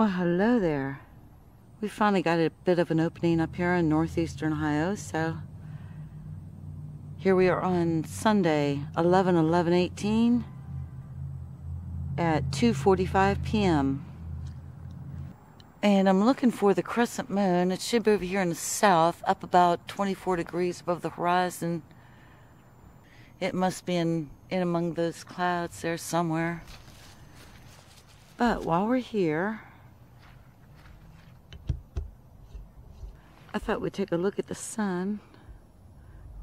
Well, hello there. We finally got a bit of an opening up here in northeastern Ohio, so here we are on Sunday, 11 11 18 at 2:45 p.m. And I'm looking for the crescent moon. It should be over here in the south, up about 24 degrees above the horizon. It must be in, in among those clouds there somewhere. But while we're here, I thought we'd take a look at the sun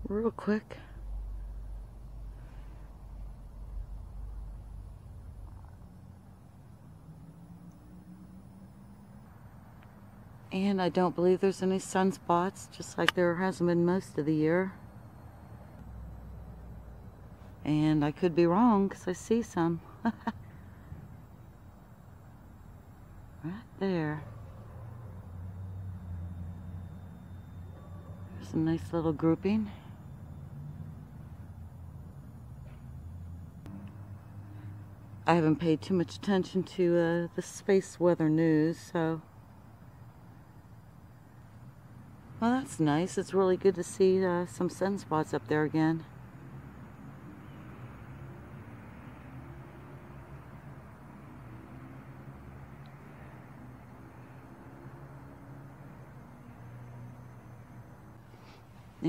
real quick. And I don't believe there's any sunspots, just like there hasn't been most of the year. And I could be wrong because I see some. right there. A nice little grouping. I haven't paid too much attention to uh, the space weather news, so well, that's nice. It's really good to see uh, some sunspots up there again.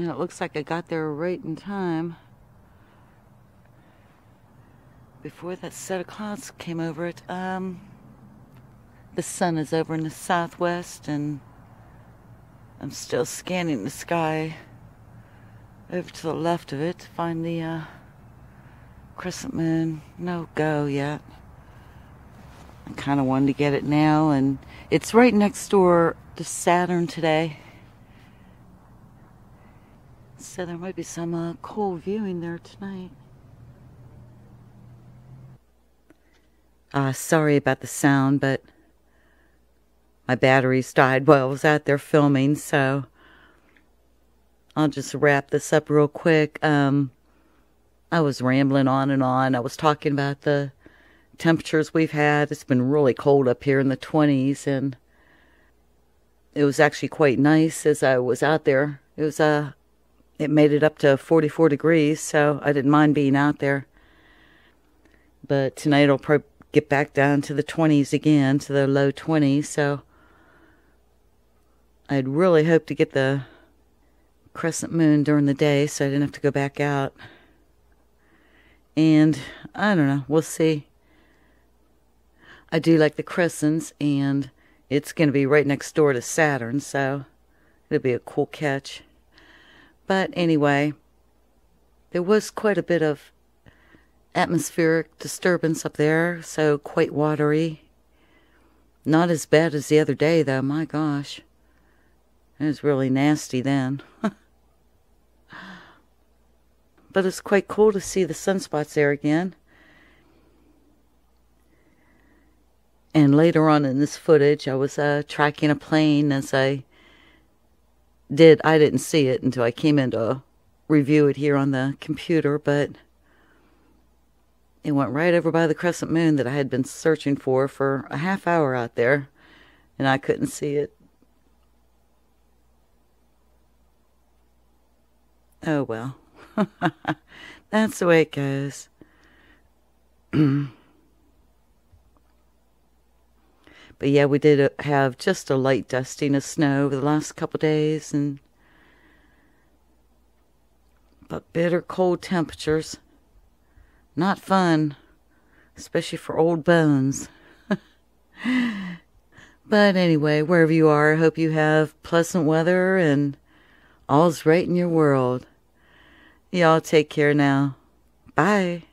And it looks like I got there right in time before that set of clouds came over it. Um, the sun is over in the southwest and I'm still scanning the sky over to the left of it to find the uh, crescent moon. No go yet. I kind of wanted to get it now, and it's right next door to Saturn today. So there might be some uh, cool viewing there tonight. Uh, sorry about the sound, but my batteries died while I was out there filming, so I'll just wrap this up real quick. Um, I was rambling on and on. I was talking about the temperatures we've had. It's been really cold up here in the 20s, and it was actually quite nice as I was out there. It was uh, it made it up to 44 degrees, so I didn't mind being out there. But tonight it'll probably get back down to the 20s again, to the low 20s, so I'd really hoped to get the crescent moon during the day so I didn't have to go back out. And I don't know, we'll see. I do like the crescents, and it's going to be right next door to Saturn, so it'll be a cool catch. But anyway, there was quite a bit of atmospheric disturbance up there, so quite watery. Not as bad as the other day, though, my gosh. It was really nasty then. but it's quite cool to see the sunspots there again. And later on in this footage, I was uh, tracking a plane as I did. I didn't see it until I came in to review it here on the computer, but it went right over by the crescent moon that I had been searching for for a half hour out there, and I couldn't see it. Oh well. That's the way it goes. but yeah, we did uh, have just a light dusting of snow over the last couple days and but bitter cold temperatures. Not fun, especially for old bones. but anyway, wherever you are, I hope you have pleasant weather and all's right in your world. Y'all take care now. Bye.